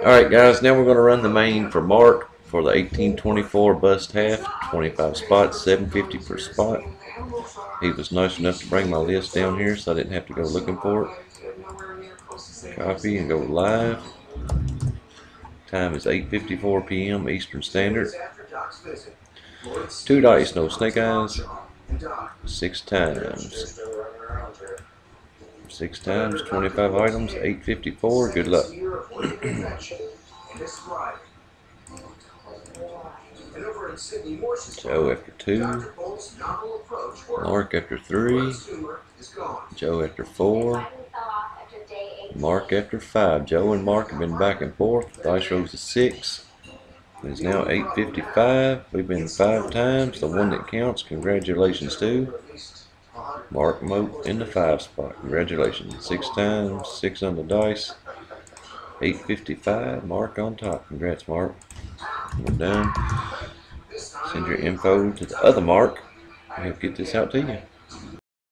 Alright guys, now we're going to run the main for Mark for the 1824 bust half, 25 spots, 750 per spot. He was nice enough to bring my list down here so I didn't have to go looking for it. Copy and go live. Time is 8.54 p.m. Eastern Standard. Two dice, no snake eyes. Six times. Six times, 25 items, 854. Good luck. Joe after two. Mark after three. Joe after four. Mark after five. Joe and Mark have been back and forth. Dice rolls to six. It's now 8.55. We've been five times. The one that counts. Congratulations to Mark Moat in the five spot. Congratulations. Six times, six on the dice. 8.55. Mark on top. Congrats, Mark. We're done. Send your info to the other Mark. He'll get this out to you.